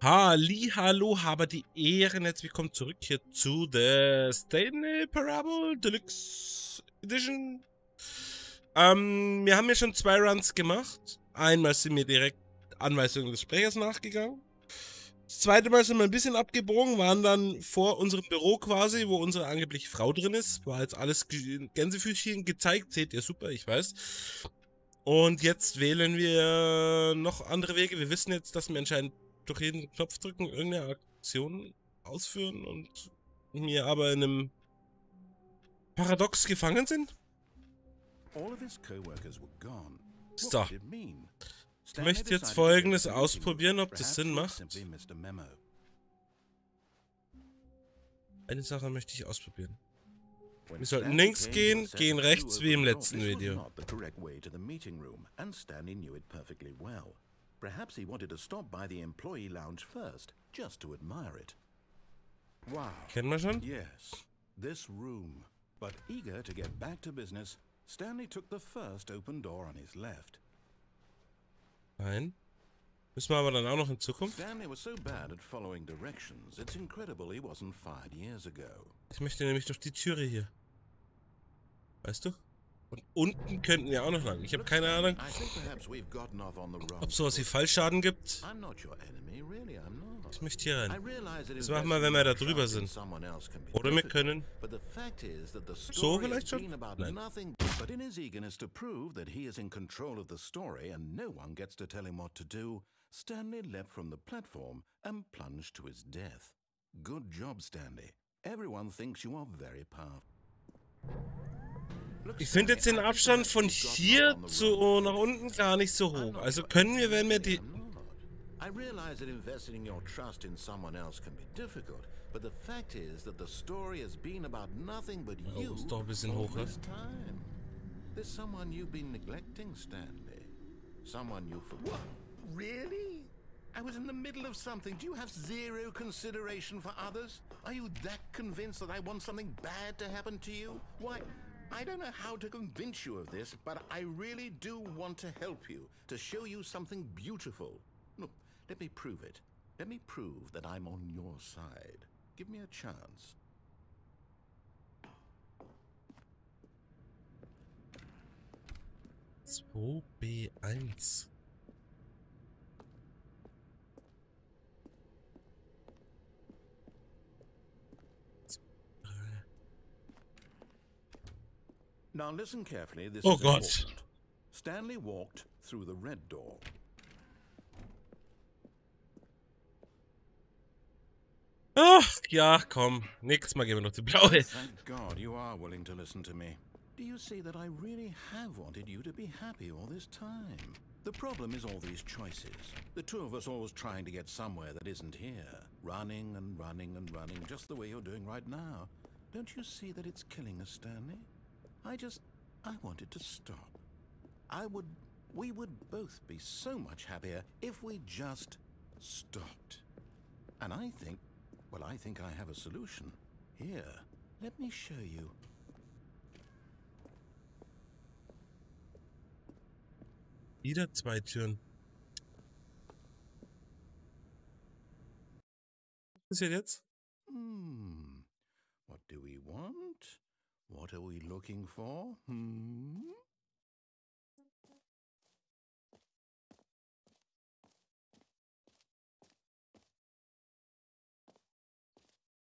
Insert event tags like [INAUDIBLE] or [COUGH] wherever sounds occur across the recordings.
Halli, hallo, habe die Ehren. Jetzt willkommen zurück hier zu der Stanley Parable Deluxe Edition. Ähm, wir haben ja schon zwei Runs gemacht. Einmal sind wir direkt Anweisungen des Sprechers nachgegangen. Das zweite Mal sind wir ein bisschen abgebogen, waren dann vor unserem Büro quasi, wo unsere angebliche Frau drin ist. War jetzt alles Gänsefüßchen gezeigt. Seht ihr super, ich weiß. Und jetzt wählen wir noch andere Wege. Wir wissen jetzt, dass wir anscheinend durch jeden Knopf drücken irgendeine Aktion ausführen und wir aber in einem Paradox gefangen sind. So. Ich möchte jetzt folgendes ausprobieren, ob das Sinn macht. Eine Sache möchte ich ausprobieren. Wir sollten links gehen, gehen rechts wie im letzten Video. Perhaps he wanted to stop by the employee lounge first, just to admire it. Wow. Kennen wir schon? Yes, this room. But eager to get back to business, Stanley took the first open door on his left. Nein. Müssen wir aber dann auch noch in Zukunft? Stanley was so bad at following directions, it's incredible he wasn't fired years ago. Ich möchte nämlich durch die Türe hier. Weißt du? Und unten könnten wir auch noch lang. Ich habe keine Ahnung, ob sowas wie Fallschaden gibt. Ich möchte hier rein. Das machen wir, wenn wir da drüber sind. Oder wir können... So vielleicht schon? Nein. But in his eagerness to prove that he is in control of the story and no one gets to tell him what to do, Stanley leapt from the platform and plunged to his death. Good job, Stanley. Everyone thinks you are very powerful. Ich finde jetzt den Abstand von hier zu nach unten gar nicht so hoch. Also können wir, wenn wir die... I realize that investing your trust in someone else can be difficult, but the fact is that the story has been about nothing but you oh, doch ein bisschen hoch, this time. There's someone you've been neglecting, Stanley. Someone you forgot. Really? I was in the middle of something. Do you have zero consideration for others? Are you that convinced that I want something bad to happen to you? Why, I don't know how to convince you of this, but I really do want to help you, to show you something beautiful. Look, let me prove it. Let me prove that I'm on your side. Give me a chance. Zwo B1 Now listen carefully. This oh God. Stanley walked through the red door. Ach, ja, komm. Nächstes Mal gehen wir noch die blaue. Thank God you are willing to listen to me. Do you see that I really have wanted you to be happy all this time? The problem is all these choices. The two of us always trying to get somewhere that isn't here. Running and running and running, just the way you're doing right now. Don't you see that it's killing us, Stanley? I just... I wanted to stop. I would... We would both be so much happier if we just stopped. And I think... Well, I think I have a solution. Here, let me show you. Wieder zwei Türen. Was ist jetzt? Hmm. What do we want? What are we looking for? Hmm?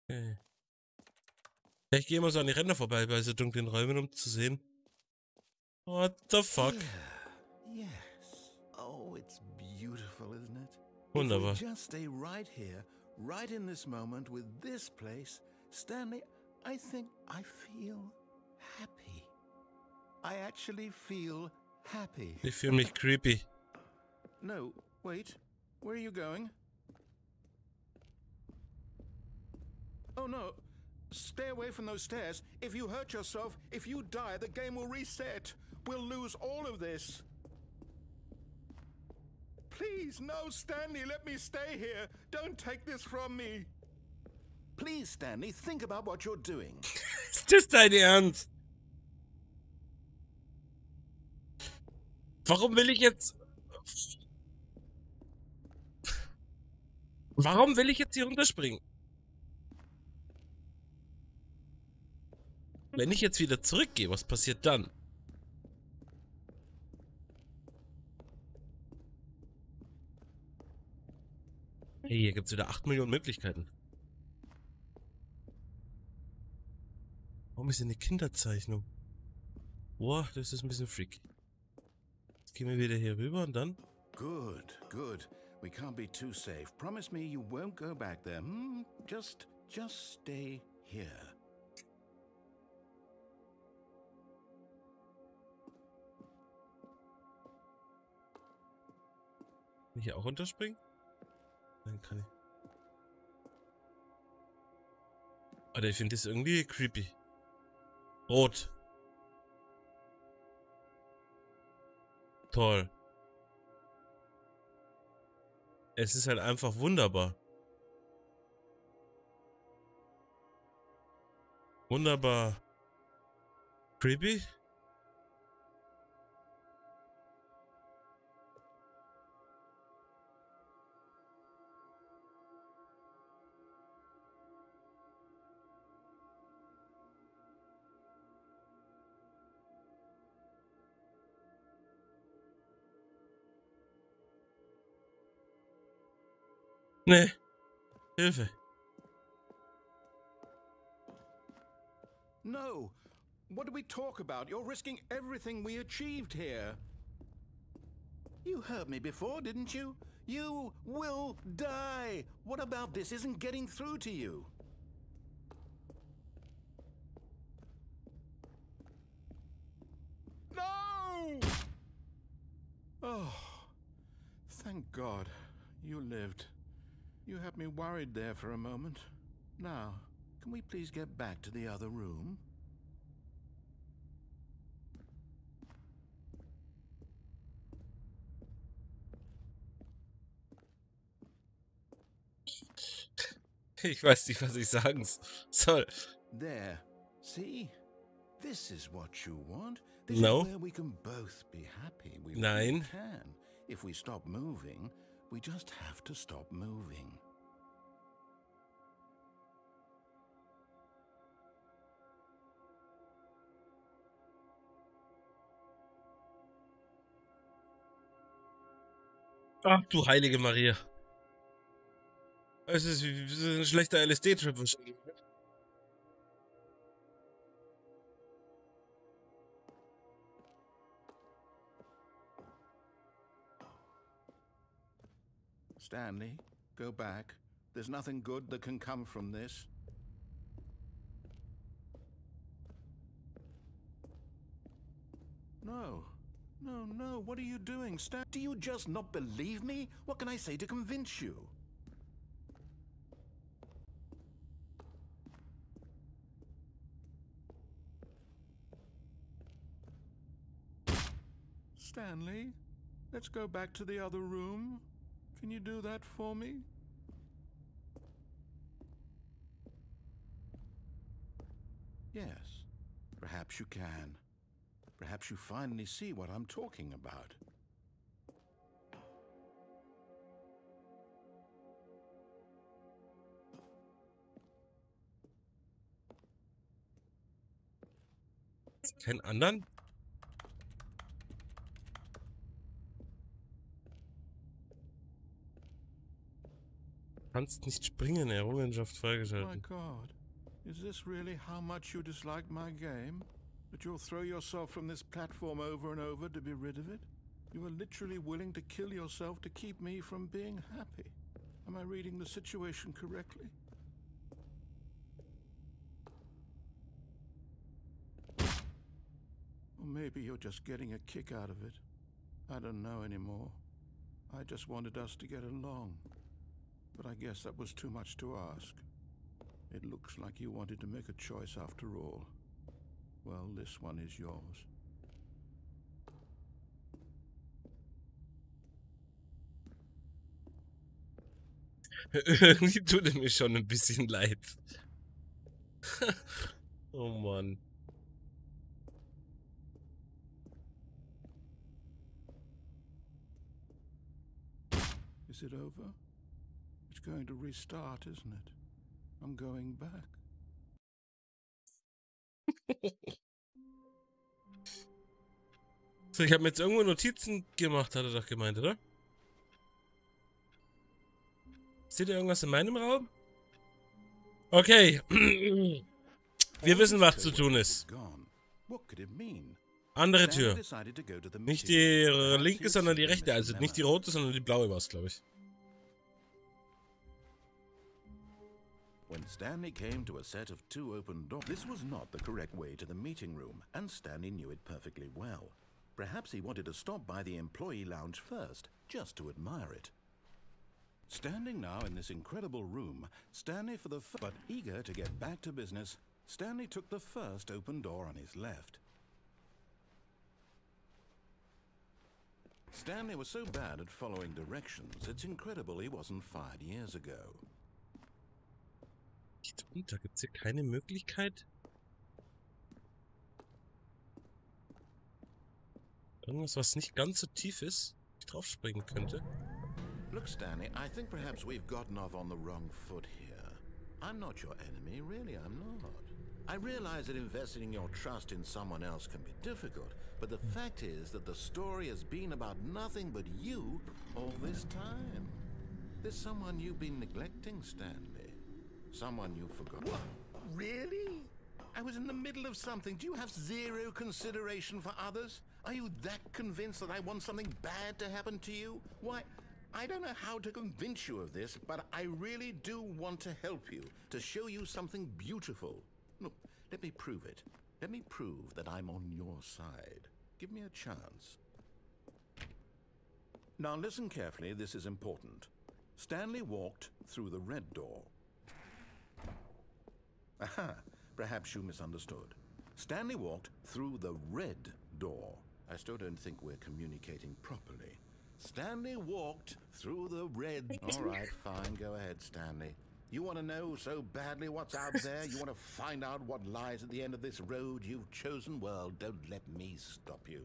Okay. Ich gehe mal so an die Ränder vorbei bei so dunklen Räumen, um zu sehen. What the fuck? Yeah. Yes. Oh, it's beautiful, isn't it? Wunderbar. If we just stay right here, right in this moment with this place, Stanley, I think I feel happy. I actually feel happy. You feel me creepy. No, wait. Where are you going? Oh no. Stay away from those stairs. If you hurt yourself, if you die, the game will reset. We'll lose all of this. Please, no, Stanley, let me stay here. Don't take this from me. Please, Stanley, think about what you're doing. [LAUGHS] Ist das dein Ernst? Warum will ich jetzt... Warum will ich jetzt hier runterspringen? Wenn ich jetzt wieder zurückgehe, was passiert dann? Hey, hier gibt es wieder 8 Millionen Möglichkeiten. Warum ist eine Kinderzeichnung? Boah, das ist ein bisschen freaky. Jetzt gehen wir wieder hier rüber und dann... Good, good. We can't be too safe. Promise me you won't go back there. Hmm? Just, just stay here. Kann ich hier auch runterspringen? Nein, kann ich. Alter, ich finde das irgendwie creepy. Rot. Toll. Es ist halt einfach wunderbar. Wunderbar. Creepy? Nee. Hilfe. No. What do we talk about? You're risking everything we achieved here. You heard me before, didn't you? You will die. What about this isn't getting through to you? No! Oh, thank God you lived. You had me worried there for a moment. Now, can we please get back to the other room? [LAUGHS] Ich weiß nicht, was ich sagen soll. There. See? This is what you want. This no. is where we can both be happy. We Nein. can. If we stop moving, we just have to stop moving. Ach du heilige Maria. Es ist ein schlechter LSD-Trip wahrscheinlich. Stanley, go back. There's nothing good that can come from this. No. No, no, what are you doing, Stan? Do you just not believe me? What can I say to convince you? Stanley, let's go back to the other room. Can you do that for me? Yes, perhaps you can. Perhaps you finally see what I'm talking about. Keinen anderen? Kannst nicht springen, Errungenschaft freigeschaltet. My God, is this really how much you dislike my game? That you'll throw yourself from this platform over and over to be rid of it? You are literally willing to kill yourself to keep me from being happy. Am I reading the situation correctly? Or maybe you're just getting a kick out of it. I don't know anymore. I just wanted us to get along. But I guess that was too much to ask. It looks like you wanted to make a choice after all. Well, this one is yours. [LAUGHS] Irgendwie tut er mir schon ein bisschen leid. [LAUGHS] oh Mann. Is it over? Going to restart, isn't it? I'm going back. so, ich habe mir jetzt irgendwo Notizen gemacht, hat er doch gemeint, oder? Seht ihr irgendwas in meinem Raum? Okay. [CLEARS THROAT] Wir wissen, was zu tun ist. Andere Tür. Nicht die linke, sondern die rechte. Also nicht die rote, sondern die blaue war es, glaube ich. When Stanley came to a set of two open doors, this was not the correct way to the meeting room, and Stanley knew it perfectly well. Perhaps he wanted to stop by the employee lounge first, just to admire it. Standing now in this incredible room, Stanley for the but eager to get back to business, Stanley took the first open door on his left. Stanley was so bad at following directions, it's incredible he wasn't fired years ago. Da gibt's hier keine Möglichkeit? Irgendwas, was nicht ganz so tief ist, ich draufspringen könnte. Look, Stanley, I think perhaps we've gotten off on the wrong foot here. I'm not your enemy, really, I'm not. I realize that investing your trust in someone else can be difficult, but the fact is that the story has been about nothing but you all this time. There's someone you've been neglecting, Stanley. Someone you forgot. What? Really? I was in the middle of something. Do you have zero consideration for others? Are you that convinced that I want something bad to happen to you? Why, I don't know how to convince you of this, but I really do want to help you, to show you something beautiful. Look, let me prove it. Let me prove that I'm on your side. Give me a chance. Now listen carefully, this is important. Stanley walked through the red door. Aha, perhaps you misunderstood. Stanley walked through the red door. I still don't think we're communicating properly. Stanley walked through the red. [LAUGHS] All right, fine. Go ahead, Stanley. You want to know so badly what's out [LAUGHS] there? You want to find out what lies at the end of this road you've chosen? Well, don't let me stop you.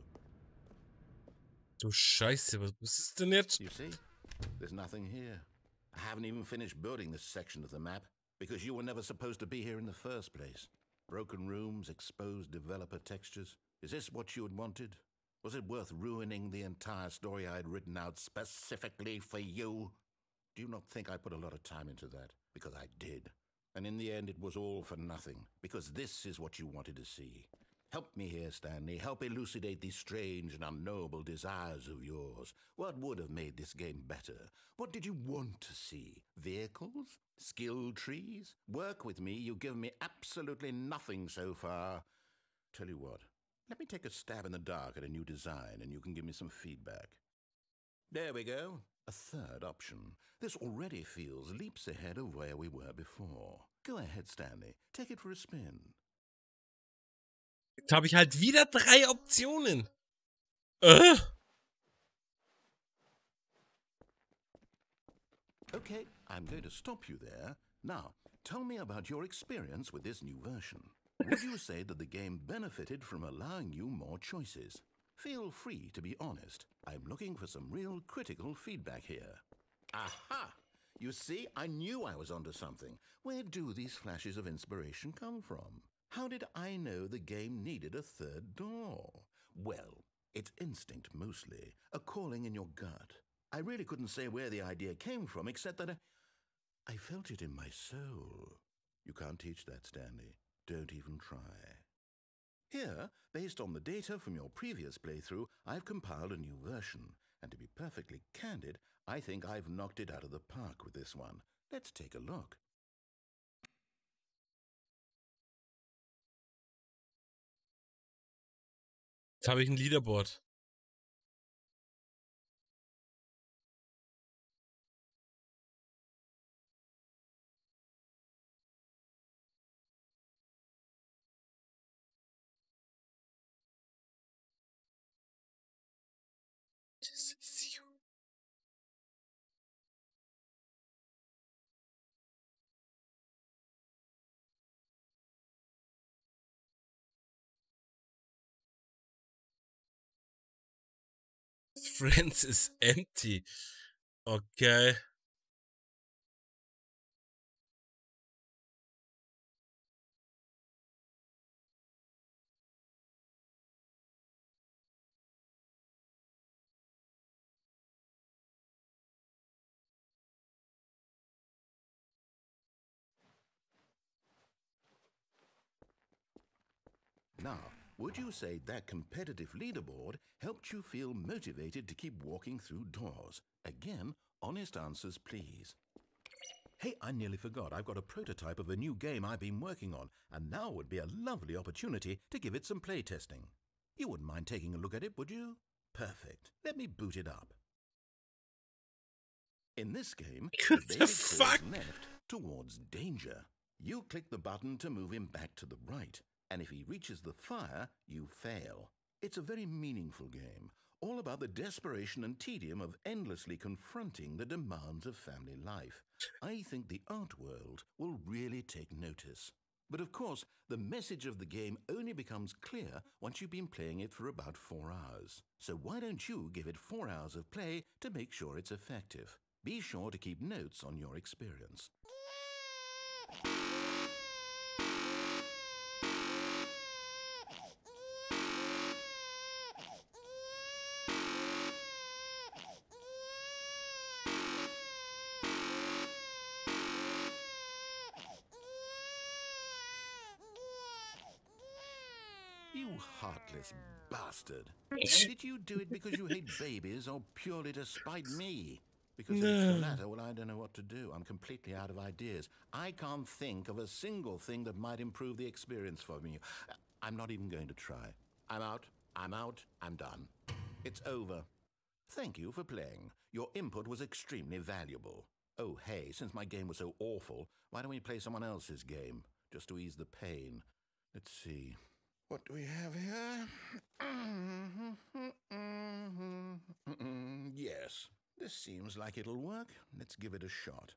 Du Scheiße, was ist denn jetzt? You see, there's nothing here. I haven't even finished building this section of the map because you were never supposed to be here in the first place. Broken rooms, exposed developer textures. Is this what you had wanted? Was it worth ruining the entire story I had written out specifically for you? Do you not think I put a lot of time into that? Because I did. And in the end, it was all for nothing. Because this is what you wanted to see. Help me here, Stanley. Help elucidate these strange and unknowable desires of yours. What would have made this game better? What did you want to see? Vehicles? Skill trees? Work with me. You give me absolutely nothing so far. Tell you what, let me take a stab in the dark at a new design and you can give me some feedback. There we go. A third option. This already feels leaps ahead of where we were before. Go ahead, Stanley. Take it for a spin. Jetzt habe ich halt wieder drei Optionen. Äh? Okay, I'm going to stop you there. Now, tell me about your experience with this new version. Would you say that the game benefited from allowing you more choices? Feel free to be honest. I'm looking for some real critical feedback here. Aha! You see, I knew I was onto something. Where do these flashes of inspiration come from? How did I know the game needed a third door? Well, it's instinct mostly, a calling in your gut. I really couldn't say where the idea came from, except that I, I felt it in my soul. You can't teach that, Stanley. Don't even try. Here, based on the data from your previous playthrough, I've compiled a new version. And to be perfectly candid, I think I've knocked it out of the park with this one. Let's take a look. Jetzt habe ich ein Leaderboard. friends is [LAUGHS] empty. Okay. Now, would you say that competitive leaderboard helped you feel motivated to keep walking through doors? Again, honest answers, please. Hey, I nearly forgot. I've got a prototype of a new game I've been working on, and now would be a lovely opportunity to give it some playtesting. You wouldn't mind taking a look at it, would you? Perfect. Let me boot it up. In this game, [LAUGHS] the, the fuck? left towards danger. You click the button to move him back to the right, and if he reaches the fire, you fail. It's a very meaningful game, all about the desperation and tedium of endlessly confronting the demands of family life. I think the art world will really take notice. But of course, the message of the game only becomes clear once you've been playing it for about four hours. So why don't you give it four hours of play to make sure it's effective? Be sure to keep notes on your experience. [LAUGHS] You bastard. Did you do it because you hate babies or purely to spite me? Because if it's the latter, well, I don't know what to do. I'm completely out of ideas. I can't think of a single thing that might improve the experience for me. Uh, I'm not even going to try. I'm out. I'm out. I'm done. It's over. Thank you for playing. Your input was extremely valuable. Oh, hey, since my game was so awful, why don't we play someone else's game? Just to ease the pain. Let's see. What do we have here? [CLEARS THROAT] yes, this seems like it'll work. Let's give it a shot.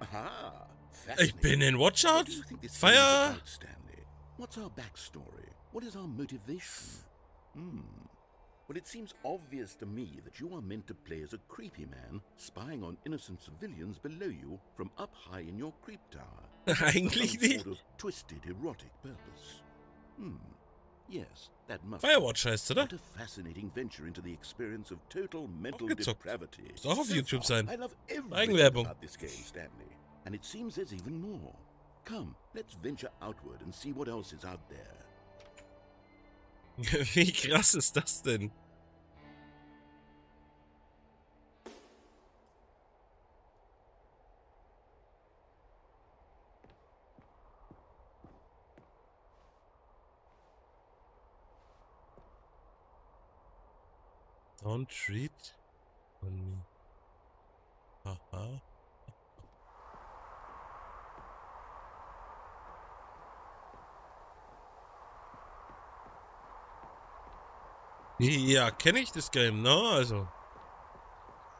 Aha! Ich bin in Watch Out! Fire! Stanley? What's our backstory? What is our motivation? Hmm. Well, it seems obvious to me that you are meant to play as a creepy man spying on innocent civilians below you from up high in your creep tower. [LAUGHS] Eigentlich nicht. Sort of twisted erotic purpose. Hmm. Yes, that must Firewatch heißt, oder? What a fascinating venture into the experience of total mental depravity. Soll auch auf YouTube sein. I love everything about this game, Stanley. And it seems there's even more. Come, let's venture outward and see what else is out there. [LAUGHS] Wie krass ist das denn? Don't treat on me. Haha. Ja, kenne ich das Game, ne? Also.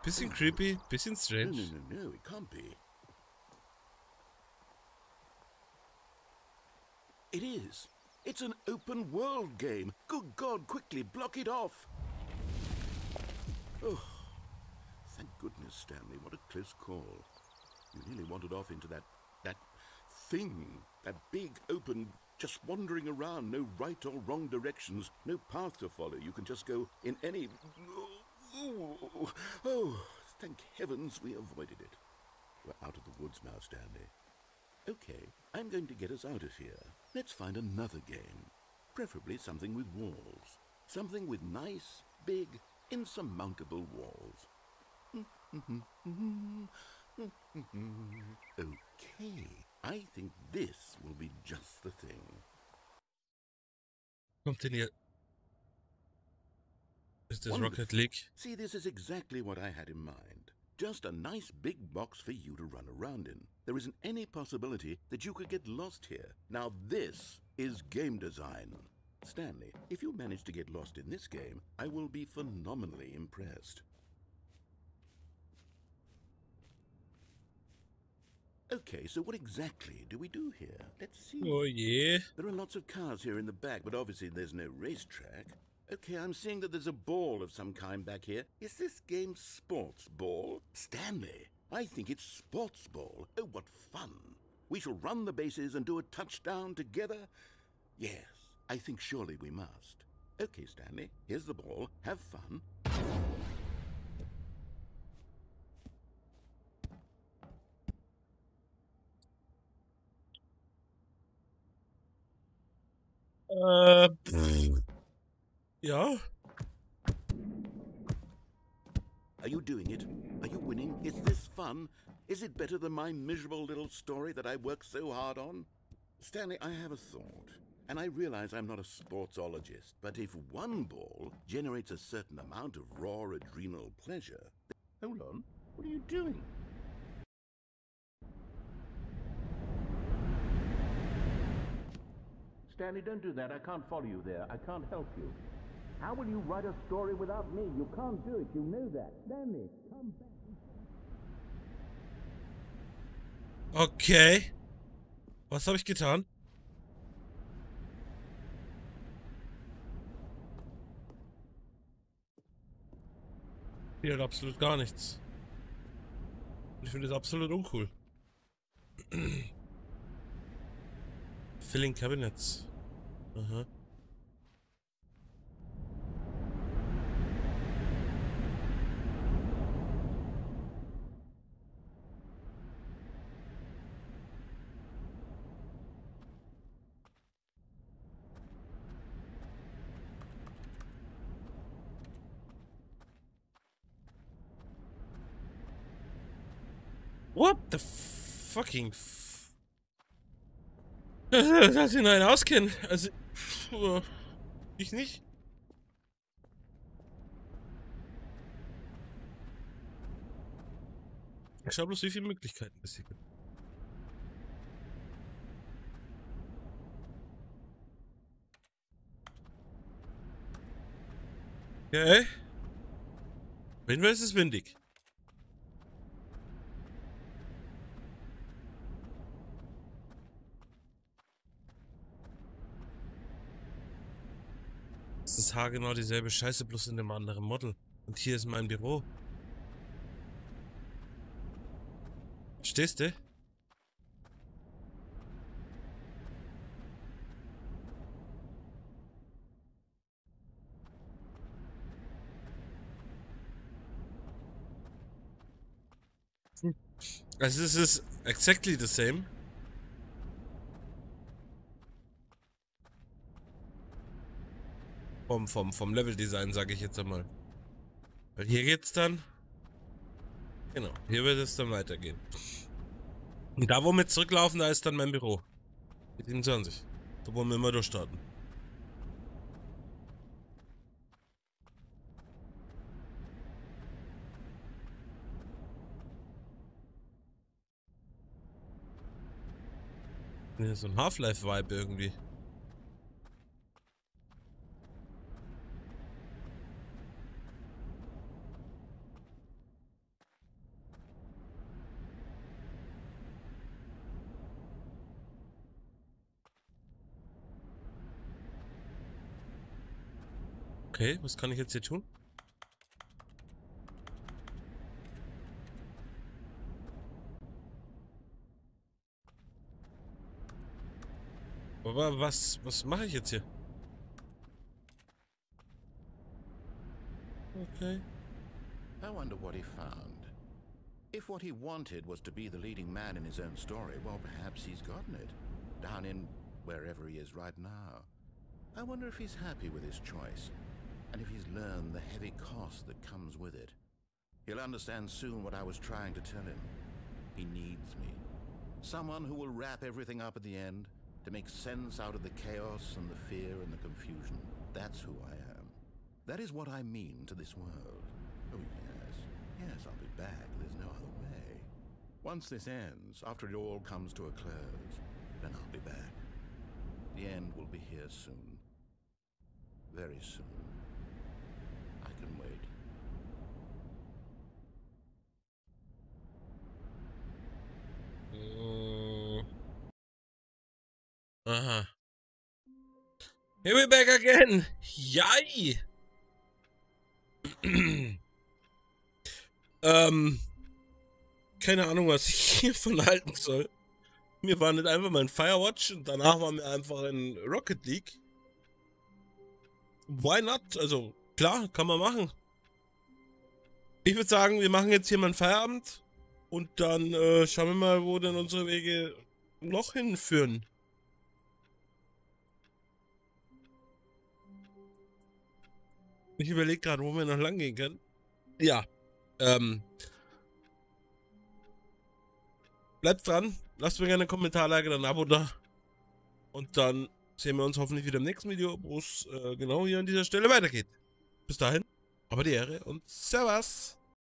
Bisschen creepy, bisschen strange. No, no, no, no, it can't be. It is. It's an open world game. Good God, quickly block it off. Oh, thank goodness, Stanley. What a close call. You nearly wandered off into that, that thing, that big, open, just wandering around, no right or wrong directions, no path to follow. You can just go in any... Oh, oh, thank heavens we avoided it. We're out of the woods now, Stanley. Okay, I'm going to get us out of here. Let's find another game. Preferably something with walls. Something with nice, big, insurmountable walls. [LAUGHS] okay, I think this will be just the thing. Continue. Is this Wonderful. Rocket League? See, this is exactly what I had in mind. Just a nice big box for you to run around in. There isn't any possibility that you could get lost here. Now this is game design. Stanley, if you manage to get lost in this game, I will be phenomenally impressed. Okay, so what exactly do we do here? Let's see. Oh, yeah. There are lots of cars here in the back, but obviously there's no racetrack. Okay, I'm seeing that there's a ball of some kind back here. Is this game sports ball? Stanley, I think it's sports ball. Oh, what fun. We shall run the bases and do a touchdown together. Yes, I think surely we must. Okay, Stanley, here's the ball. Have fun. Uh, äh, ja. Are you doing it? Are you winning? Is this fun? Is it better than my miserable little story that I worked so hard on? Stanley, I have a thought. And I realize I'm not a sportsologist, but if one ball generates a certain amount of raw adrenal pleasure... Hold on. What are you doing? Stanley, don't do that. I can't follow you there. I can't help you. How will you write a story without me? You can't do it. You know that. Stanley, come back. Okay. Was habe ich getan? Hier absolut gar nichts. Ich finde das absolut uncool. [CLEARS THROAT] Filling Cabinets. Uh-huh. What the fucking... F Dass sie nein auskennen. Also... Ich nicht. Ich schau bloß, wie viele Möglichkeiten es hier gibt. Okay. Wir ist windig. Ist haargenau dieselbe Scheiße, bloß in einem anderen Model. Und hier ist mein Büro. Stehst du? Also es ist exactly the same. Vom, vom, vom Leveldesign, sage ich jetzt einmal. Weil hier geht's dann. Genau, hier wird es dann weitergehen. Und da, wo wir zurücklaufen, da ist dann mein Büro. 27. Da wollen wir immer durchstarten. So ein Half-Life-Vibe irgendwie. Okay, was kann ich jetzt hier tun? Aber was, was mache ich jetzt hier? Okay. I wonder what he found. If what he wanted was to be the leading man in his own story, well, perhaps he's gotten it. Down in wherever he is right now. I wonder if he's happy with his choice and if he's learned the heavy cost that comes with it. He'll understand soon what I was trying to tell him. He needs me. Someone who will wrap everything up at the end, to make sense out of the chaos and the fear and the confusion. That's who I am. That is what I mean to this world. Oh, yes. Yes, I'll be back. There's no other way. Once this ends, after it all comes to a close, then I'll be back. The end will be here soon. Very soon. Aha. Here we back again. Yay. [CLEARS THROAT] ähm. Keine Ahnung, was ich [LAUGHS] hiervon halten soll. Wir waren nicht einfach mal in Firewatch und danach waren wir einfach in Rocket League. Why not? Also, klar, kann man machen. Ich würde sagen, wir machen jetzt hier mal einen Feierabend und dann äh, schauen wir mal, wo denn unsere Wege noch hinführen. Ich überlege gerade, wo wir noch lang gehen können. Ja. Ähm. Bleibt dran. Lasst mir gerne einen Kommentarlage, dann ein Abo da. Und dann sehen wir uns hoffentlich wieder im nächsten Video, wo es äh, genau hier an dieser Stelle weitergeht. Bis dahin, aber die Ehre und Servus!